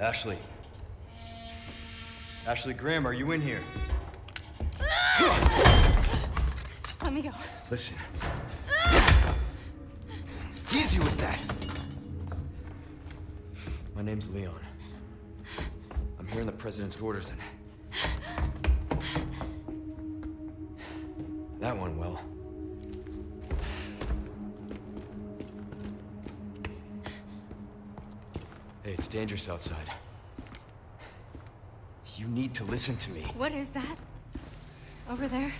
Ashley. Ashley Graham, are you in here? Just let me go. Listen. Easy with that. My name's Leon. I'm here in the president's orders and... That one well. Hey, it's dangerous outside. You need to listen to me. What is that? Over there?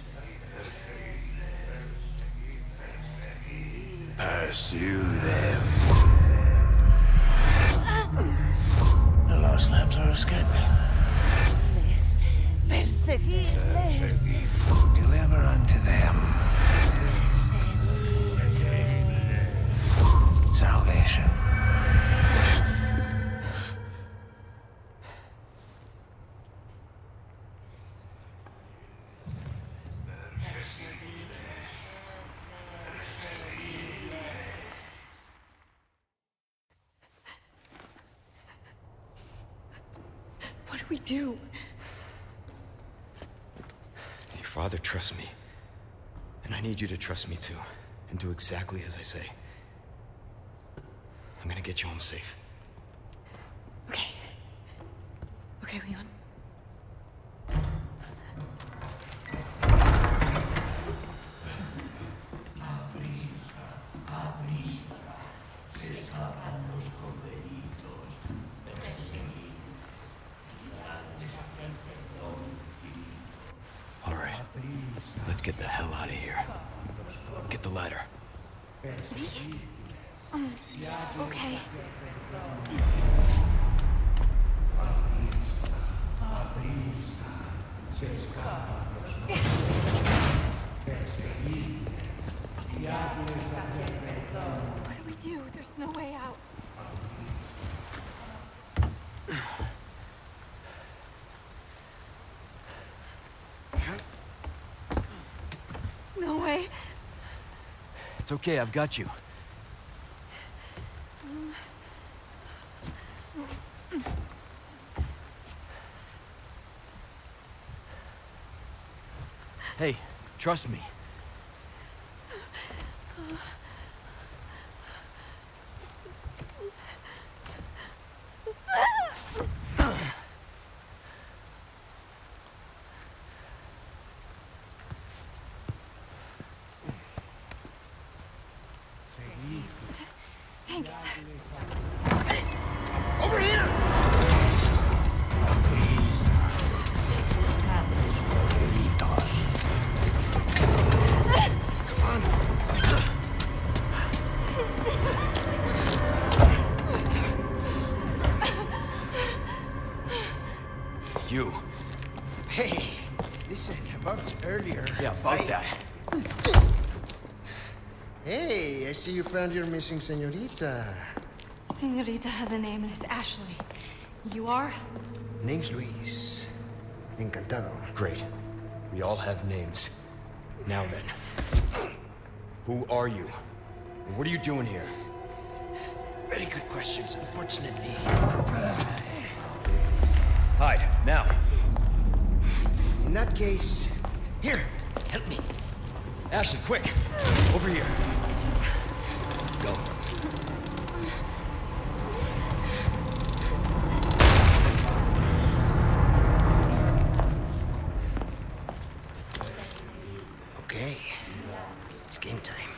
Pursue them. The lost lambs are escaping. Perseguirles. Deliver unto them salvation. Do we do? Your father trusts me. And I need you to trust me too. And do exactly as I say. I'm gonna get you home safe. Okay. Okay, Leon. All right. Let's get the hell out of here. Get the ladder. Um, okay. What do we do? There's no way out. No way. It's okay, I've got you. Hey, trust me. Thanks. Over here! You. Hey, listen, about earlier. Yeah, about I- that. Hey, I see you found your missing senorita. Senorita has a name and it's Ashley. You are? Name's Luis. Encantado. Great. We all have names. Now then. Who are you? What are you doing here? Very good questions, unfortunately. Hide, now. In that case, here, help me. Ashley, quick! Over here. It's game time.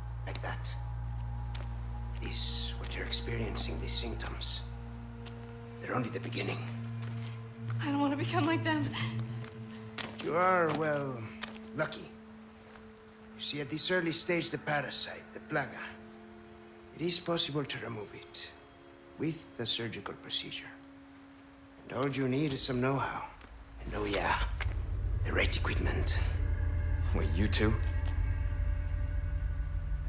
like that. This, what you're experiencing, these symptoms. They're only the beginning. I don't want to become like them. You are, well, lucky. You see, at this early stage, the parasite, the plaga, it is possible to remove it with a surgical procedure. And all you need is some know-how. And oh yeah, the right equipment. Wait, you two?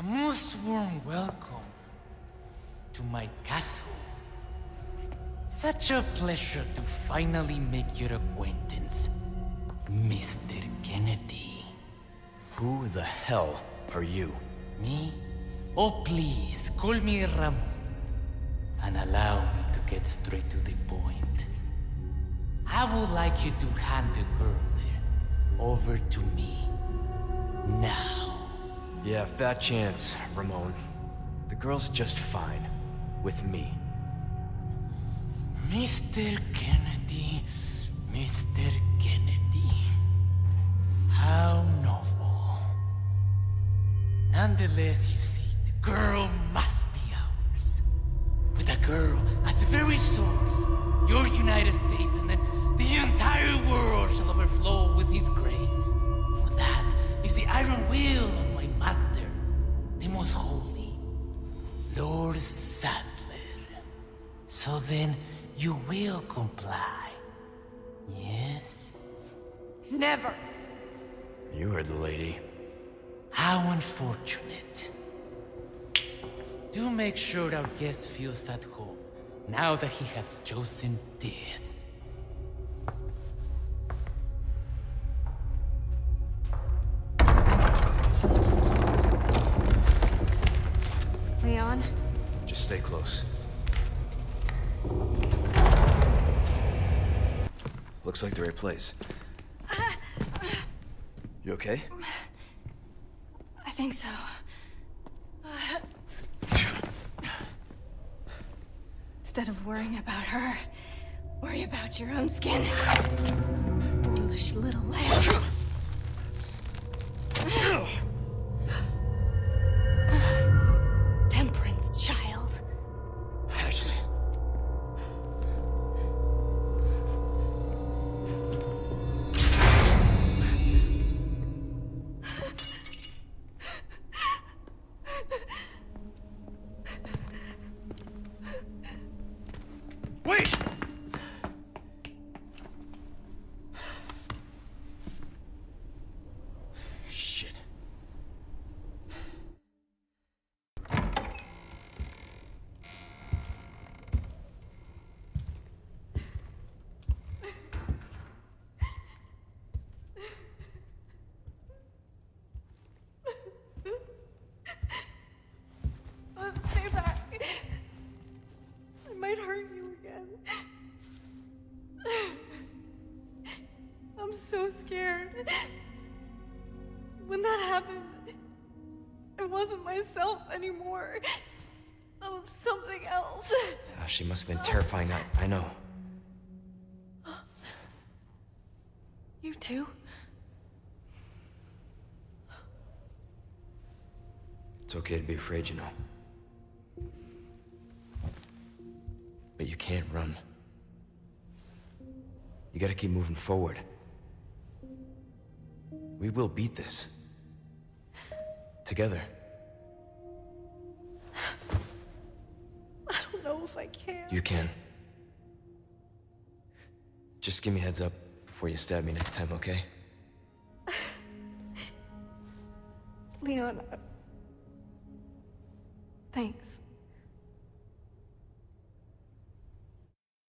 A most warm welcome to my castle. Such a pleasure to finally make your acquaintance, Mr. Kennedy. Who the hell are you? Me? Oh, please, call me Ramon. And allow me to get straight to the point. I would like you to hand the girl there over to me. Now. Yeah, fat chance, Ramon. The girl's just fine. With me. Mr. Kennedy, Mr. Kennedy. How novel. Nonetheless, you see, the girl must be ours. With a girl as the very source, your United States and then the entire world shall overflow with his grace. For that is the iron will the most holy, Lord Saddler. So then, you will comply. Yes? Never. You heard the lady. How unfortunate. Do make sure our guest feels at home, now that he has chosen death. Looks like the right place. You okay? I think so. Instead of worrying about her, worry about your own skin. Foolish little lamb. I'm so scared. When that happened, I wasn't myself anymore. I was something else. Ah, she must have been terrifying. I, I know. You too? It's okay to be afraid, you know. But you can't run. You gotta keep moving forward. We will beat this. Together. I don't know if I can. You can. Just give me a heads up before you stab me next time, okay? Leon. Thanks.